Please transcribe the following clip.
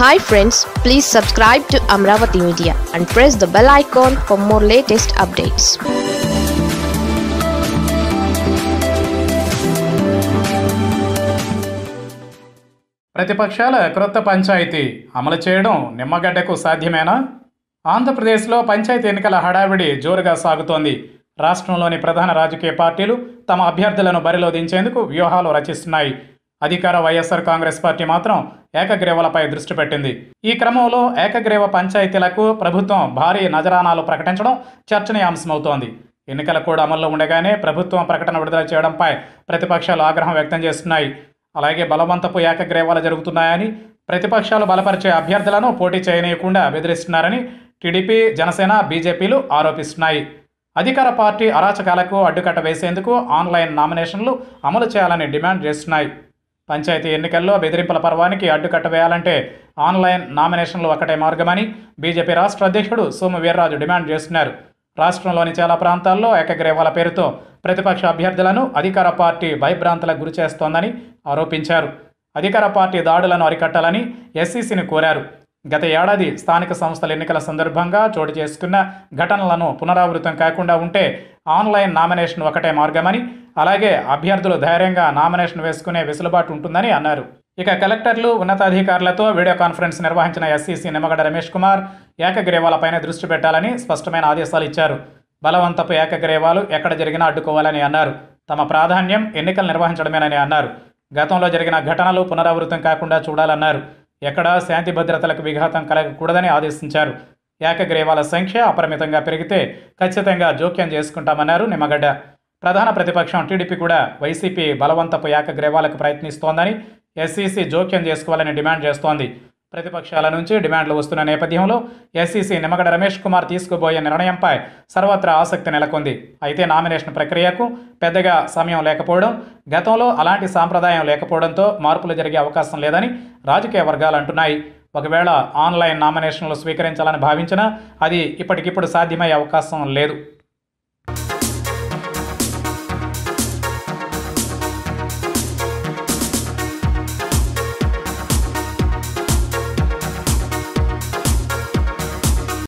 Hi friends please subscribe to Amaravati media and press the bell icon for more latest updates ప్రతిపక్షాల క్రొత్త పంచాయతీ అమలు చేయడం నిమ్మగడ్డకు సాధ్యమేనా? ఆంధ్రప్రదేశ్లో పంచాయతీ ఎన్నికల హడావిడి జోరుగా సాగుతోంది. రాష్ట్రంలోని ప్రధాన రాజకీయ పార్టీలు తమ అభ్యర్థులను బరిలో దించేందుకు వ్యూహాలు రచిస్తున్నాయి. అధికార వైఎస్ఆర్ కాంగ్రెస్ పార్టీ మాత్రం ఏకగ్రీవలపై దృష్టి పెట్టింది. ఈ క్రమంలో ఏకగ్రీవ పంచాయతీలకు ప్రభుత్వం భారీ నజరానాలు ప్రకటించడం చర్చనీయాంశమవుతోంది. ఎన్నికల కూడా అమల్లో ఉండగానే ప్రభుత్వం ప్రకటన విడుదల చేయడంపై ప్రతిపక్షాలు ఆగ్రహం వ్యక్తం చేస్తున్నాయి. అలాగే బలవంతపు ఏకగ్రీవాలు జరుగుతున్నాయని ప్రతిపక్షాలు బలపరిచే అభ్యర్థులను పోటీ చేయనీయకుండా బెదిరిస్తున్నారని టీడీపీ జనసేన బీజేపీలు ఆరోపిస్తున్నాయి. అధికార పార్టీ అరాచకాలకు అడ్డుకట్ట వేసేందుకు ఆన్లైన్ నామినేషన్లు అమలు చేయాలని డిమాండ్ చేస్తున్నాయి. పంచాయతీ ఎన్నికల్లో బెదిరింపుల పర్వానికి అడ్డుకట్ట వేయాలంటే ఆన్లైన్ నామినేషన్లు ఒకటే మార్గమని బీజేపీ రాష్ట్ర అధ్యక్షుడు సోము వీర్రాజు డిమాండ్ చేస్తున్నారు. రాష్ట్రంలోని చాలా ప్రాంతాల్లో ఏకగ్రీవాల పేరుతో ప్రతిపక్ష అభ్యర్థులను అధికార పార్టీ భయభ్రాంతులకు గురి చేస్తోందని ఆరోపించారు. అధికార పార్టీ దాడులను అరికట్టాలని ఎస్సీసీని కోరారు. గత ఏడాది స్థానిక సంస్థల ఎన్నికల సందర్భంగా చోటు చేసుకున్న ఘటనలను పునరావృతం కాకుండా ఉంటే ఆన్లైన్ నామినేషన్ ఒకటే మార్గమని అలాగే అభ్యర్థులు ధైర్యంగా నామినేషన్ వేసుకునే వెసులుబాటు ఉంటుందని అన్నారు. ఇక కలెక్టర్లు ఉన్నతాధికారులతో వీడియో కాన్ఫరెన్స్ నిర్వహించిన ఎస్సీసీ నిమ్మగడ్డ రమేష్ కుమార్ ఏకగ్రీవాలపైన దృష్టి పెట్టాలని స్పష్టమైన ఆదేశాలు ఇచ్చారు. బలవంతపు ఏకగ్రీవాలు ఎక్కడ జరిగినా అడ్డుకోవాలని అన్నారు. తమ ప్రాధాన్యం ఎన్నికలు నిర్వహించడమేనని అన్నారు. గతంలో జరిగిన ఘటనలు పునరావృతం కాకుండా చూడాలన్నారు. ఎక్కడా శాంతి భద్రతలకు విఘాతం కలగకూడదని ఆదేశించారు. ఏకగ్రీవాల సంఖ్య అపరిమితంగా పెరిగితే ఖచ్చితంగా జోక్యం చేసుకుంటామన్నారు నిమ్మగడ్డ. ప్రధాన ప్రతిపక్షం టీడీపీ కూడా వైసీపీ బలవంతపు ఏకగ్రీవాలకు ప్రయత్నిస్తోందని ఎస్సీసీ జోక్యం చేసుకోవాలని డిమాండ్ చేస్తోంది. ప్రతిపక్షాల నుంచి డిమాండ్లు వస్తున్న నేపథ్యంలో ఎస్సీసీ నిమ్మగడ రమేష్ కుమార్ తీసుకుపోయే నిర్ణయంపై సర్వత్రా ఆసక్తి నెలకొంది. అయితే నామినేషన్ ప్రక్రియకు పెద్దగా సమయం లేకపోవడం గతంలో అలాంటి సాంప్రదాయం లేకపోవడంతో మార్పులు జరిగే అవకాశం లేదని రాజకీయ వర్గాలు అంటున్నాయి. ఒకవేళ ఆన్లైన్ నామినేషన్లు స్వీకరించాలని భావించినా అది ఇప్పటికిప్పుడు సాధ్యమయ్యే అవకాశం లేదు.